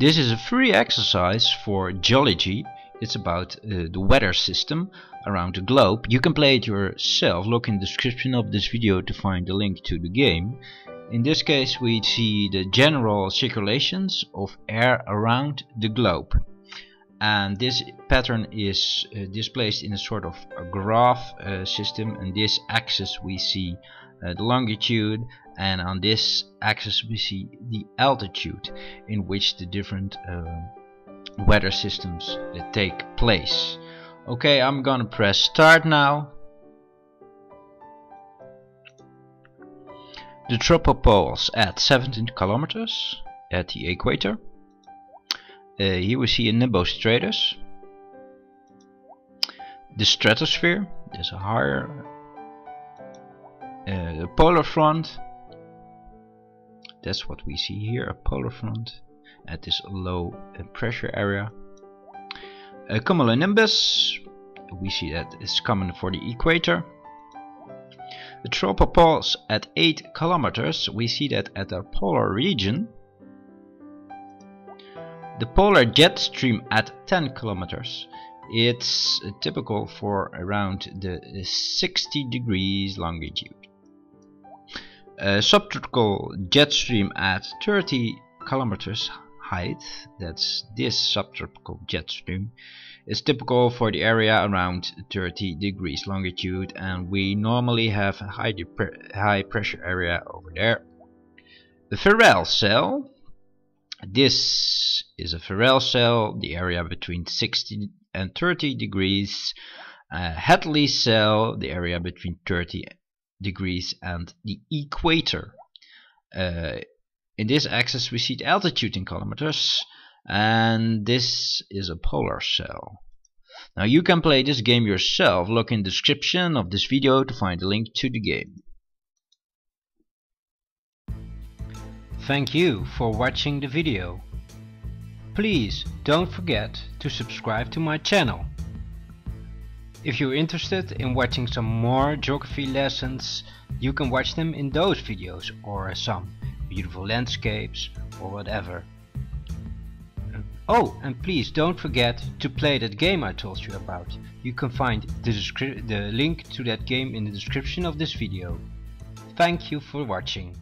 This is a free exercise for geology. It's about uh, the weather system around the globe. You can play it yourself. Look in the description of this video to find the link to the game. In this case we see the general circulations of air around the globe and this pattern is uh, displaced in a sort of a graph uh, system and this axis we see uh, the longitude and on this axis we see the altitude in which the different uh, weather systems take place. Okay I'm gonna press start now. The tropopause at 17 kilometers at the equator. Uh, here we see a nimbostratus. The stratosphere, there's a higher uh, polar front. That's what we see here, a polar front at this low uh, pressure area. A cumulonimbus, we see that it's coming for the equator. The tropopause at 8 kilometers, we see that at the polar region the polar jet stream at 10 kilometers. It's typical for around the 60 degrees longitude. A subtropical jet stream at 30 kilometers height, that's this subtropical jet stream, is typical for the area around 30 degrees longitude and we normally have a high, high pressure area over there. The Ferrel cell this is a Ferrel cell, the area between 60 and 30 degrees. Uh, Hadley cell, the area between 30 degrees and the equator. Uh, in this axis we see the altitude in kilometers and this is a polar cell. Now you can play this game yourself. Look in the description of this video to find the link to the game. Thank you for watching the video. Please don't forget to subscribe to my channel. If you're interested in watching some more geography lessons, you can watch them in those videos or some beautiful landscapes or whatever. Oh, and please don't forget to play that game I told you about. You can find the, the link to that game in the description of this video. Thank you for watching.